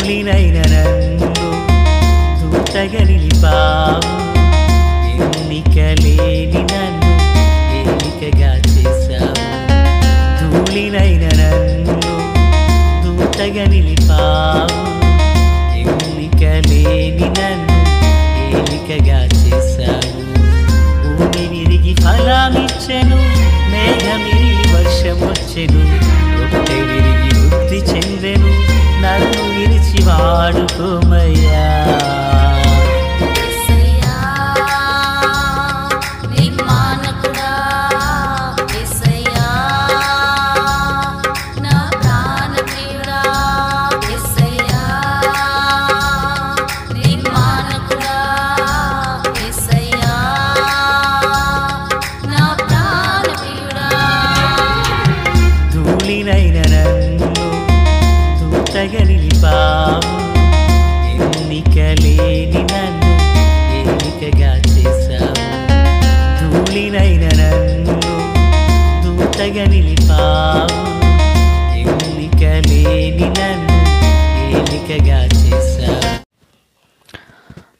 ధూళినైన నన్ను దూతగా నిలిపావు ఎన్నిక లేని నన్ను ఎన్నికగా చేశావు. ధూళినైన నన్ను దూతగా పావు ఎన్నిక లేని నన్ను ఎన్నికగా చేశావు. భూమి విరిగి ఫలమిచ్చెను మేఘమిరిగి వర్షం వచ్చెను విరిగి వృద్ధి చెందెను నన్ను வாழ்குமையா నిలిపావు ఎన్నిక లేని నన్ను ఎన్నికగా చేశావు.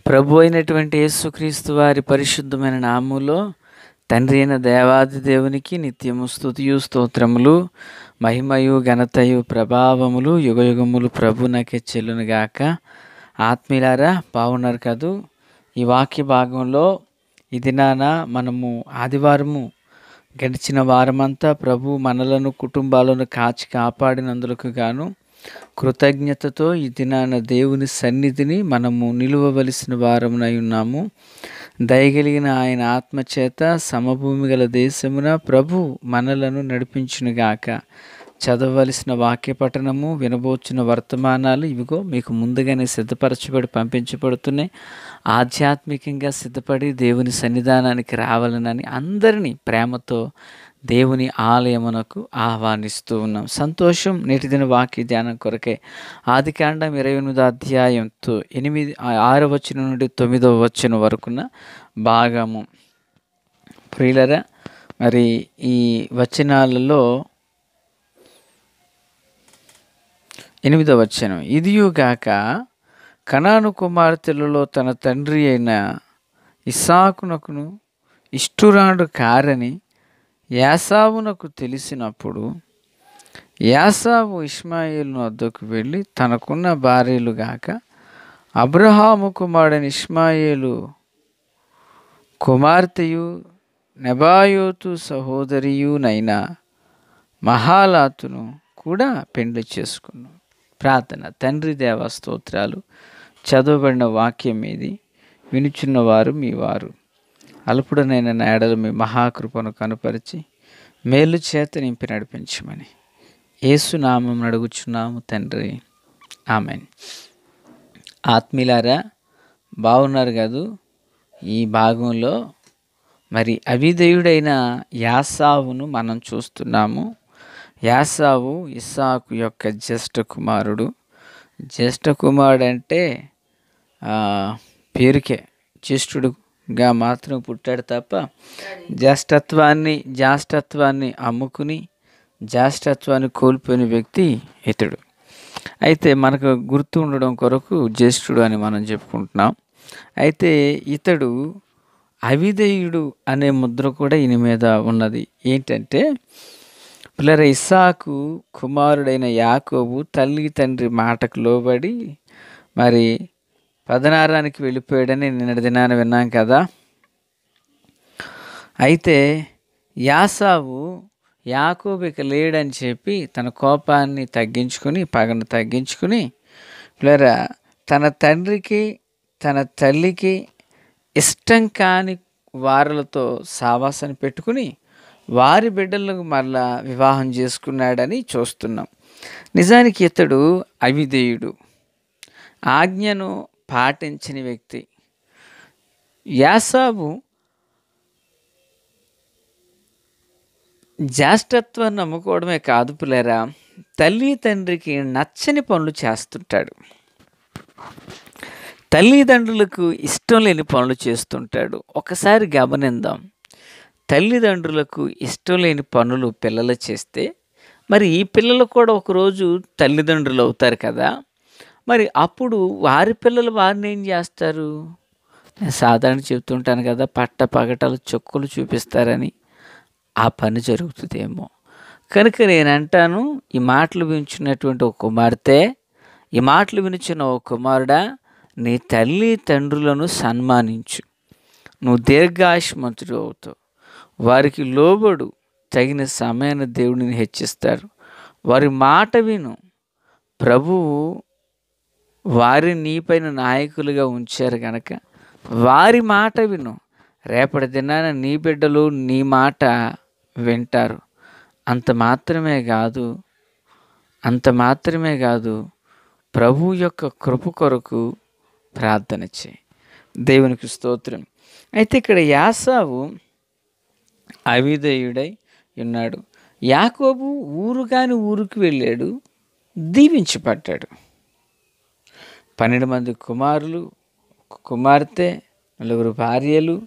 ప్రభు అయినటువంటి యేసుక్రీస్తు వారి పరిశుద్ధమైన నామములో తండ్రి అయిన దేవాది దేవునికి నిత్యము స్తుతియు స్తోత్రములు మహిమయు ఘనతయు ప్రభావములు యుగయుగములు ప్రభునకే చెల్లునుగాక ఆత్మీయులారా బాగున్నారు కదూ? ఈ వాక్య భాగంలో ఈ దినాన మనము ఆదివారము గడిచిన వారమంతా ప్రభు మనలను కుటుంబాలను కాచి కాపాడినందులకు గాను కృతజ్ఞతతో ఈ దినాన దేవుని సన్నిధిని మనము నిలువవలసిన వారమునై ఉన్నాము. దయగలిగిన ఆయన ఆత్మచేత సమభూమి గల దేశమున ప్రభు మనలను నడిపించునుగాక. చదవవలసిన వాక్య పఠనము వినబోచిన వర్తమానాలు ఇవిగో మీకు ముందుగానే సిద్ధపరచబడి పంపించబడుతున్నాయి. ఆధ్యాత్మికంగా సిద్ధపడి దేవుని సన్నిధానానికి రావాలనని అందరినీ ప్రేమతో దేవుని ఆలయమునకు ఆహ్వానిస్తూ ఉన్నాం. సంతోషం నేటి దిన వాక్య ధ్యానం కొరకే ఆది కాండం ఇరవై ఎనిమిదో అధ్యాయంతో ఎనిమిది ఆరు వచ్చిన నుండి తొమ్మిదో వచ్చిన వరకున్న భాగము. ప్రియులరా మరి ఈ వచనాలలో ఎనిమిదవ వచనం. ఇదియుగాక కనాను కుమార్తెలలో తన తండ్రి అయిన ఇసాకునకును ఇష్టురాడు కారని యాసావునకు తెలిసినప్పుడు యాసావు ఇస్మాయిల్ను వద్దకు వెళ్ళి తనకున్న భార్యలు గాక అబ్రహాము కుమారుడని ఇస్మాయిలు కుమార్తెయు నెబాయోతు సహోదరియునైన మహాలాతును కూడా పెండ్లి చేసుకున్నాను ప్రార్థన. తండ్రి దేవ స్తోత్రాలు. చదవబడిన వాక్యం మీది వినుచున్నవారు మీ వారు. అల్పుడనైన నేడలు మీ మహాకృపను కనుపరిచి మేలు చేత నింపి నడిపించమని. ఏసునామం అడుగుచున్నాము తండ్రి. ఆమెన్. ఆత్మీలారా బాగున్నారు కదూ? ఈ భాగంలో మరి అవిధేయుడైన యాసావును మనం చూస్తున్నాము. యాసావు ఇస్సాకు యొక్క జ్యేష్ఠ కుమారుడు. జ్యేష్ఠ కుమారుడు అంటే పేరుకే జ్యేష్ఠుడుగా మాత్రం పుట్టాడు తప్ప జ్యేష్ఠత్వాన్ని జ్యేష్ఠత్వాన్ని అమ్ముకుని జ్యేష్ఠత్వాన్ని కోల్పోయిన వ్యక్తి ఇతడు. అయితే మనకు గుర్తు ఉండడం కొరకు జ్యేష్ఠుడు అని మనం చెప్పుకుంటున్నాం. అయితే ఇతడు అవిధేయుడు అనే ముద్ర కూడా ఈయన మీద ఉన్నది. ఏంటంటే పిల్లర ఇస్సాకు కుమారుడైన యాకోబు తల్లి తండ్రి మాటకు లోబడి మరి పదనారానికి వెళ్ళిపోయాడని నిన్నటి దినాన విన్నాం కదా. అయితే యాసావు యాకోబు ఇక లేడని చెప్పి తన కోపాన్ని తగ్గించుకుని పగను తగ్గించుకుని పిల్లరా తన తండ్రికి తన తల్లికి ఇష్టం కాని వారులతో సావాసాన్ని పెట్టుకుని వారి బిడ్డలకు మరలా వివాహం చేసుకున్నాడని చూస్తున్నాం. నిజానికి ఇతడు అవిధేయుడు. ఆజ్ఞను పాటించని వ్యక్తి. యాసాబు జ్యేష్ఠత్వం నమ్ముకోవడమే కాదు పిల్లరా తల్లి తండ్రికి నచ్చని పనులు చేస్తుంటాడు. తల్లిదండ్రులకు ఇష్టం లేని పనులు చేస్తుంటాడు. ఒకసారి గమనిందాం తల్లిదండ్రులకు ఇష్టం లేని పనులు పిల్లలు చేస్తే మరి ఈ పిల్లలు కూడా ఒకరోజు తల్లిదండ్రులు అవుతారు కదా. మరి అప్పుడు వారి పిల్లలు వారిని ఏం చేస్తారు? నేను సాధారణ చెప్తుంటాను కదా పట్ట పగటలు చొక్కులు చూపిస్తారని. ఆ పని జరుగుతుందేమో. కనుక నేను అంటాను ఈ మాటలు వించున్నటువంటి ఒక కుమార్తె ఈ మాటలు వినిచిన ఒక కుమారుడా నీ తల్లి తండ్రులను సన్మానించు. నువ్వు దీర్ఘాయుష్మంతుడు అవుతావు. వారికి లోబడు తగిన సమయాన్ని దేవుడిని హెచ్చిస్తారు. వారి మాట విను. ప్రభువు వారి నీపైన నాయకులుగా ఉంచారు కనుక వారి మాట విను. రేపటి దినాన నీ బిడ్డలు నీ మాట వింటారు. అంత మాత్రమే కాదు అంత మాత్రమే కాదు ప్రభు యొక్క కృప కొరకు ప్రార్థన చేయి. దేవునికి స్తోత్రం. అయితే ఇక్కడ యాసావు అవిధేయుడై ఉన్నాడు. యాకోబు ఊరు కాని ఊరికి వెళ్ళాడు దీవించబడ్డాడు. పన్నెండు మంది కుమారులు కుమార్తె నలుగురు భార్యలు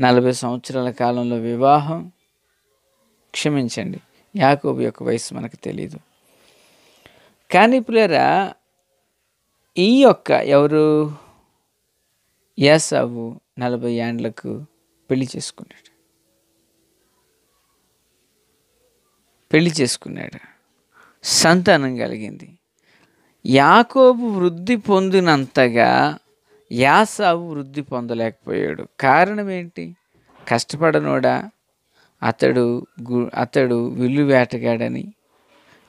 నలభై సంవత్సరాల కాలంలో వివాహం. క్షమించండి యాకోబు యొక్క వయసు మనకు తెలియదు కానీ పిల్లరా ఈ యొక్క ఎవరు? యాసావు నలభై ఏండ్లకు పెళ్ళి చేసుకున్నాడు. పెళ్ళి చేసుకున్నాడు. సంతానం కలిగింది. యాకోబు వృద్ధి పొందినంతగా యాసావు వృద్ధి పొందలేకపోయాడు. కారణం ఏంటి? కష్టపడనోడా? అతడు గు అతడు విల్లు వేటగాడని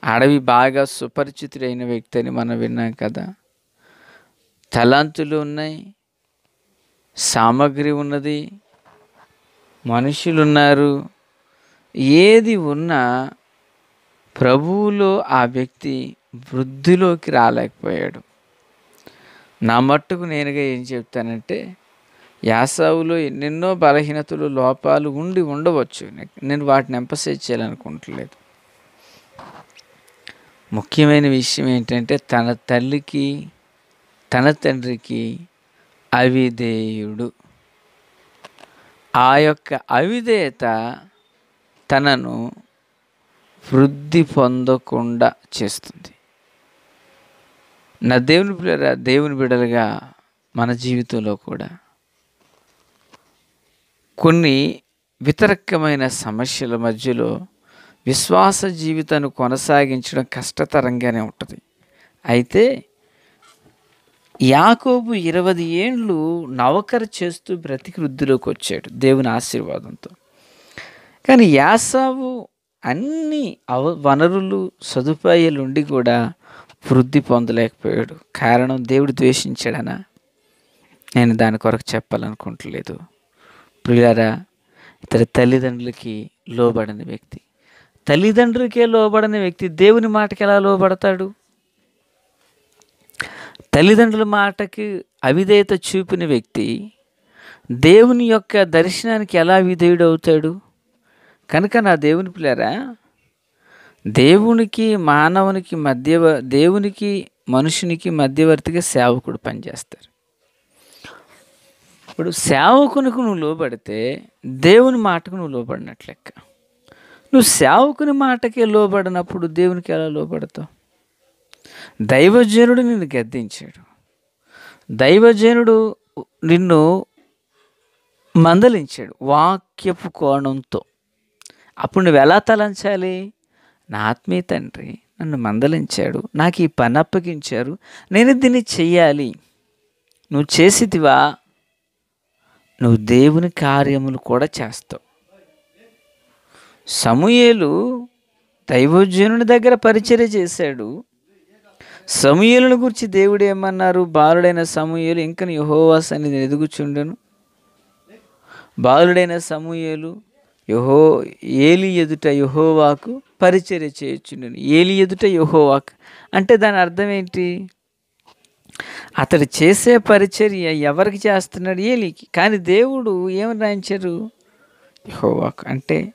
అడవి బాగా సుపరిచితుడైన వ్యక్తి అని మనం విన్నాం కదా. తలాంతులు ఉన్నాయి సామగ్రి ఉన్నది మనుషులు ఉన్నారు ఏది ఉన్నా ప్రభువులో ఆ వ్యక్తి వృద్ధిలోకి రాలేకపోయాడు. నా మట్టుకు నేనుగా ఏం చెప్తానంటే యాసావులో ఎన్నెన్నో బలహీనతలు లోపాలు ఉండి ఉండవచ్చు. నేను వాటిని ఎంపసైజ్ చేయాలనుకుంటలేదు. ముఖ్యమైన విషయం ఏంటంటే తన తల్లికి తన తండ్రికి అవిధేయుడు. ఆ యొక్క అవిధేయత తనను వృద్ధి పొందకుండా చేస్తుంది. నా దేవుని బిడ్డ దేవుని బిడ్డలుగా మన జీవితంలో కూడా కొన్ని వితరకమైన సమస్యల మధ్యలో విశ్వాస జీవితాన్ని కొనసాగించడం కష్టతరంగానే ఉంటుంది. అయితే యాకోబు ఇరవై ఏండ్లు నవకర చేస్తూ బ్రతికి వృద్ధిలోకి వచ్చాడు దేవుని ఆశీర్వాదంతో. కానీ యాసావు అన్ని అవ వనరులు సదుపాయాలు ఉండి కూడా వృద్ధి పొందలేకపోయాడు. కారణం దేవుడు ద్వేషించాడనా? నేను దాని కొరకు చెప్పాలనుకుంటలేదు. ప్రియులారా ఇతర తల్లిదండ్రులకి లోబడని వ్యక్తి. తల్లిదండ్రులకే లోబడని వ్యక్తి దేవుని మాటకి ఎలా లోబడతాడు? తల్లిదండ్రుల మాటకి అవిధేయత చూపిన వ్యక్తి దేవుని యొక్క దర్శనానికి ఎలా విధేయుడు అవుతాడు కనుక నా దేవుని పిల్లరా దేవునికి మానవునికి మధ్య దేవునికి మనుషునికి మధ్యవర్తిగా సేవకుడు పనిచేస్తారు. ఇప్పుడు సేవకునికి నువ్వు లోబడితే దేవుని మాటకు నువ్వు లోబడినట్లెక్క నువ్వు సేవకుని మాటకే లోబడినప్పుడు దేవునికి ఎలా లోబడతావు? దైవజనుడు నిన్ను గద్దించాడు. దైవజనుడు నిన్ను మందలించాడు వాక్యపు కోణంతో. అప్పుడు నువ్వు ఎలా తలంచాలి? నా ఆత్మీయ తండ్రి నన్ను మందలించాడు నాకు ఈ పని అప్పగించారు నేను దీన్ని చెయ్యాలి. నువ్వు చేసిదివా? నువ్వు దేవుని కార్యములు కూడా చేస్తావు. సమూయేలు దైవోజ్జనుని దగ్గర పరిచర్య చేశాడు. సమూయేలుని గురించి దేవుడు ఏమన్నారు? బాలుడైన సమూయేలు ఇంకను యహోవాస్ అని ఎదుగుచుండను. బాలుడైన సమూయేలు యహో ఏలి ఎదుట యహోవాకు పరిచర్య చేయొచ్చును ఏలి ఎదుట యహోవాకు. అంటే దాని అర్థం ఏంటి? అతడు చేసే పరిచర్య ఎవరికి చేస్తున్నాడు? ఏలికి. కానీ దేవుడు ఏమని రాయించారు? యహోవాకు. అంటే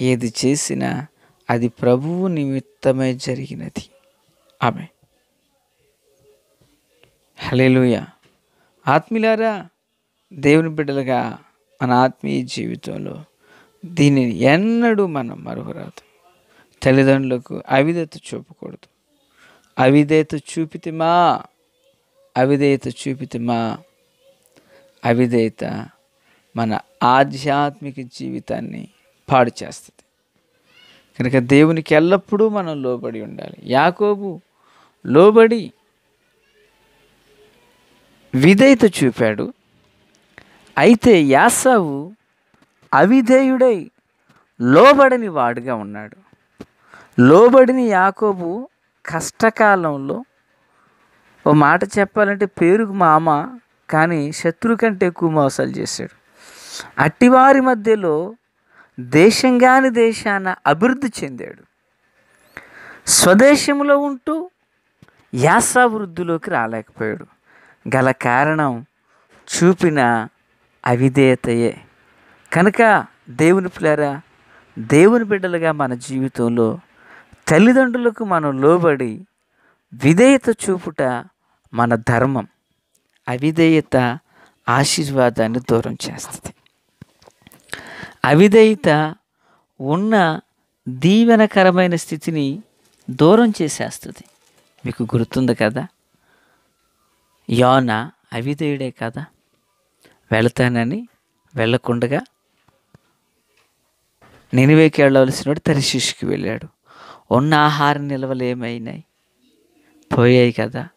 ఏది చేసినా అది ప్రభువు నిమిత్తమే జరిగినది. ఆమె హలేలుయ ఆత్మీయులారా దేవుని బిడ్డలుగా మన ఆత్మీయ జీవితంలో దీనిని ఎన్నడూ మనం మరువరాదు. తల్లిదండ్రులకు అవిధేత చూపకూడదు. అవిధేత చూపితిమా? అవిధేయత చూపితే మా అవిధేయత మన ఆధ్యాత్మిక జీవితాన్ని పాడు చేస్తుంది. కనుక దేవునికి ఎల్లప్పుడూ మనం లోబడి ఉండాలి. యాకోబు లోబడి విధేయత చూపాడు. అయితే యాసావు అవిధేయుడై లోబడని వాడుగా ఉన్నాడు. లోబడిని యాకోబు కష్టకాలంలో ఓ మాట చెప్పాలంటే పేరుకు మామ కానీ శత్రు కంటే ఎక్కువ మోసాలు చేశాడు. అట్టివారి మధ్యలో దేశంగాని దేశాన అభివృద్ధి చెందాడు. స్వదేశంలో ఉంటూ యాసావృద్ధిలోకి రాలేకపోయాడు. గల కారణం చూపిన అవిధేయతయే. కనుక దేవుని పిల్లరా దేవుని బిడ్డలుగా మన జీవితంలో తల్లిదండ్రులకు మనం లోబడి విధేయత చూపుట మన ధర్మం. అవిధేయత ఆశీర్వాదాన్ని దూరం చేస్తుంది. అవిధేయత ఉన్న దీవెనకరమైన స్థితిని దూరం చేసేస్తుంది. మీకు గుర్తుంది కదా? యోన అవిధేయుడే కదా? వెళతానని వెళ్ళకుండగా నినివేకి వెళ్ళవలసినోడు తరిశిష్కి వెళ్ళాడు. ఉన్న ఆహార నిల్వలు ఏమైనాయి? పోయాయి కదా.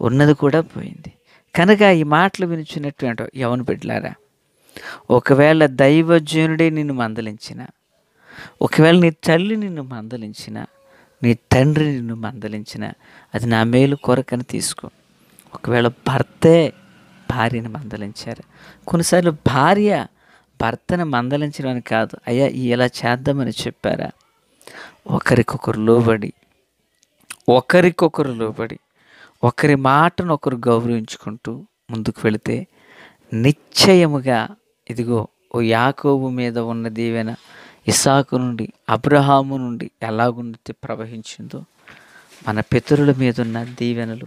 ఉన్నది కూడా పోయింది. కనుక ఈ మాటలు వినిచినటువంటి యవన బిడ్డలారా ఒకవేళ దైవజనుడే నిన్ను మందలించిన ఒకవేళ నీ తల్లి నిన్ను మందలించిన నీ తండ్రి నిన్ను మందలించిన అది నా మేలు కొరకని తీసుకో. ఒకవేళ భర్తే భార్యను మందలించారు? కొన్నిసార్లు భార్య భర్తను మందలించడం అని కాదు. అయ్యా ఇలా చేద్దామని చెప్పారా? ఒకరికొకరు లోబడి ఒకరికొకరు లోబడి ఒకరి మాటను ఒకరు గౌరవించుకుంటూ ముందుకు వెళితే నిశ్చయముగా ఇదిగో ఓ యాకోబు మీద ఉన్న దీవెన ఇసాకు నుండి అబ్రహాము నుండి ఎలాగుండి ప్రవహించిందో మన పితరుల మీద ఉన్న దీవెనలు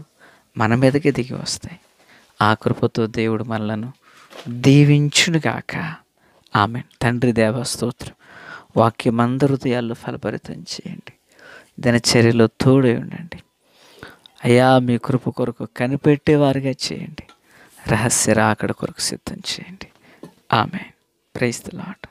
మన మీదకి దిగి వస్తాయి. ఆ కృపతో దేవుడు మనలను దీవించునుగాక. ఆమె తండ్రి దేవస్తోత్రం. వాక్యం అందరి హృదయాల్లో ఫలపరితం చేయండి. దినచర్యలో తోడై ఉండండి. అయ్యా మీ కృప కొరకు కనిపెట్టేవారుగా చేయండి. రహస్య రాకడ కొరకు సిద్ధం చేయండి. ఆమె ప్రైస్తలాట